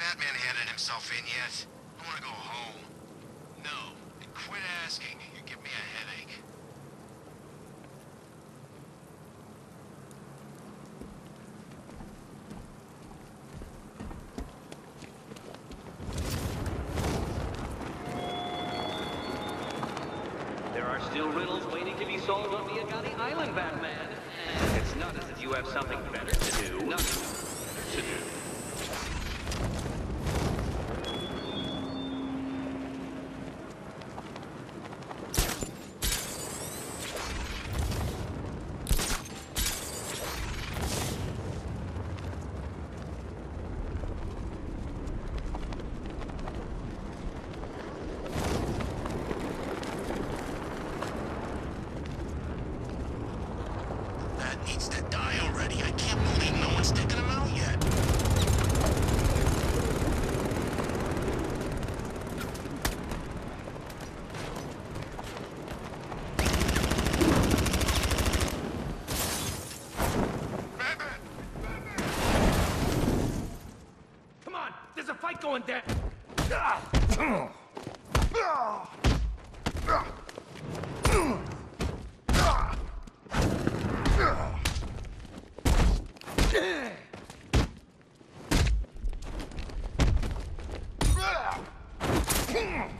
Batman handed himself in yet? I want to go home. No. And quit asking. You give me a headache. There are still riddles waiting to be solved on Miagani Island, Batman. And it's not as if you have something better to do. Nothing needs to die already. I can't believe no one's taken him out yet. Come on, there's a fight going down. What